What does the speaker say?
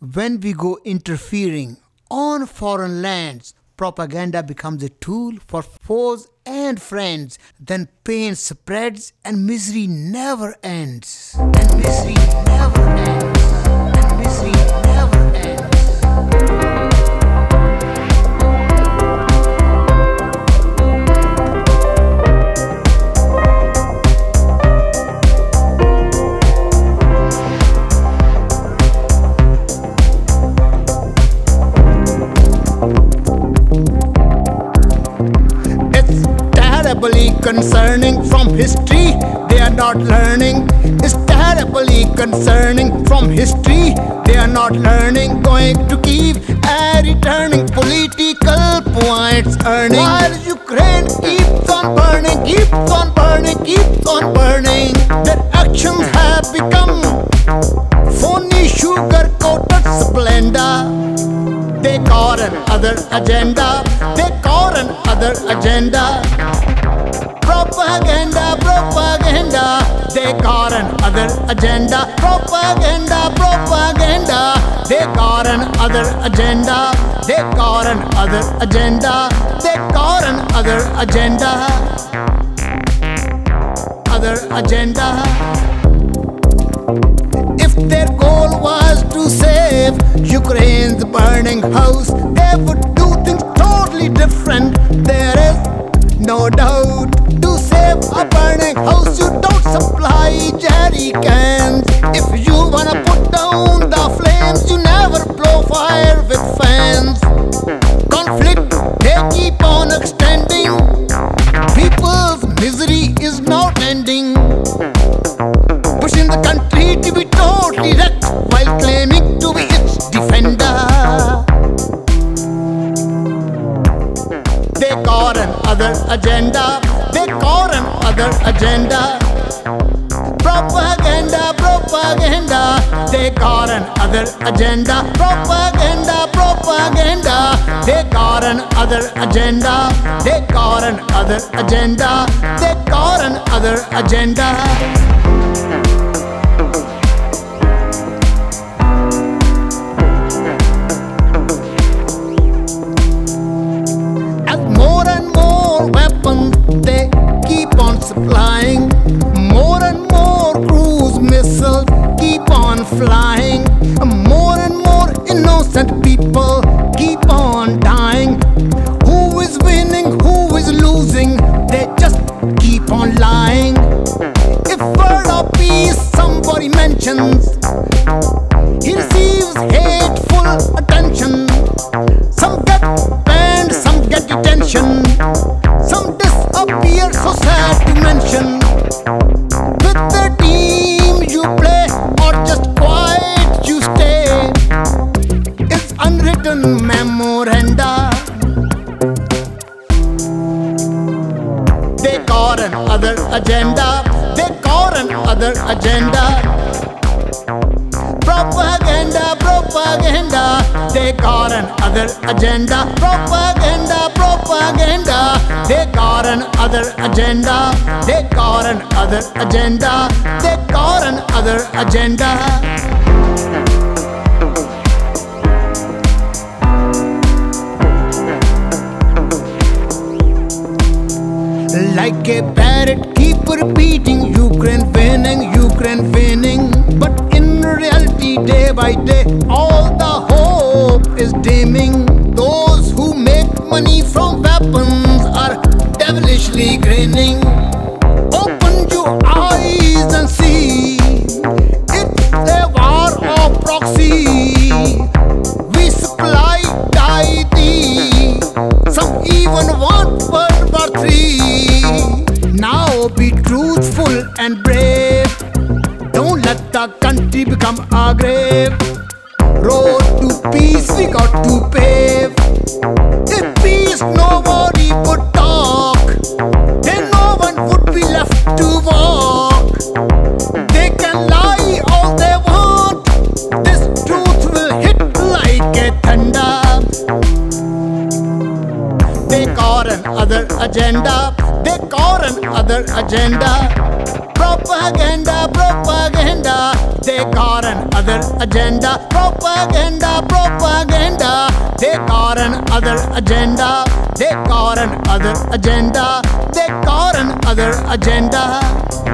When we go interfering on foreign lands, propaganda becomes a tool for foes and friends. Then pain spreads and misery never ends. And misery never ends. Concerning from history. They are not learning. It's terribly concerning from history. They are not learning. Going to keep and returning political points earning. While Ukraine keeps on burning, keeps on burning, keeps on burning. Their actions have become phony sugar coated splendor. They got another agenda. They got another agenda. Propaganda, propaganda. They got another agenda. Propaganda, propaganda. They got another agenda. They got another agenda. They got another agenda. Other agenda. If their goal was to save Ukraine's burning house, they would jerry cans. If you wanna put down the flames, you never blow fire with fans. Conflict, they keep on extending. People's misery is not ending pushing the country to be totally wrecked while claiming to be its defender. They got another agenda. They got another agenda. Propaganda, propaganda. They got another agenda. Propaganda, propaganda. They got another agenda. They got another agenda. They got another agenda. Flying, Got another agenda. They got another agenda. Propaganda, propaganda. They got another agenda. Propaganda, propaganda. They got another agenda. They got another agenda. They got another agenda. Like a parrot, keep repeating Ukraine winning, Ukraine winning. But in reality, day by day, all the hope is dimming. Got another agenda. Propaganda, propaganda. They got an other agenda. Propaganda, propaganda. They got an other agenda. They got an other agenda. They got an other agenda.